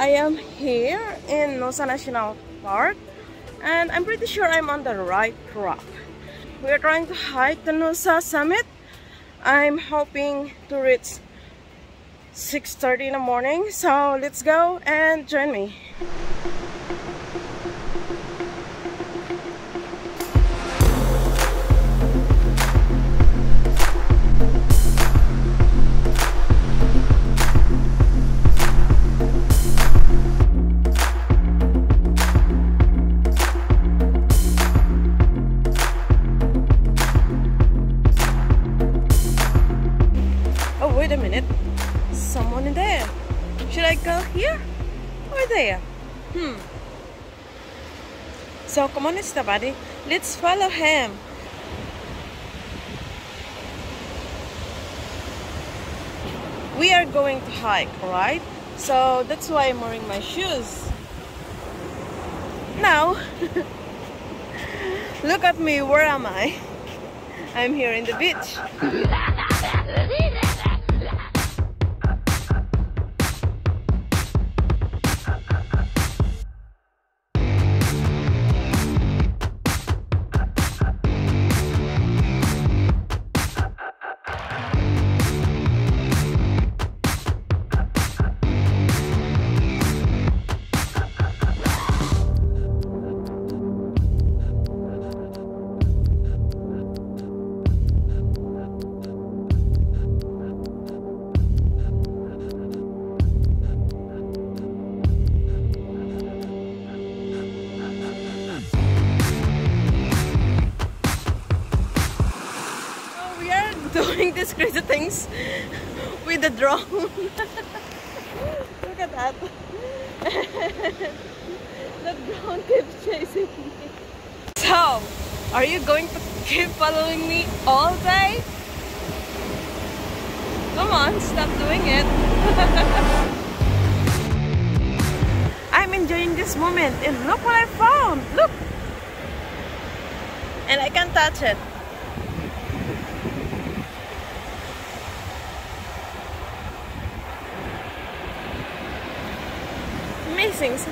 I am here in Noosa National Park and I'm pretty sure I'm on the right track. We're trying to hike the Noosa summit. I'm hoping to reach 6.30 in the morning. So let's go and join me. Minute. Someone in there. Should I go here or there? Hmm. So come on, Mr. buddy. Let's follow him. We are going to hike, right? So that's why I'm wearing my shoes. Now, look at me, where am I? I'm here in the beach. These crazy things with the drone. Look at that. the drone keeps chasing me. So, are you going to keep following me all day? Come on, stop doing it. I'm enjoying this moment and look what I found. Look. And I can touch it. amazing. So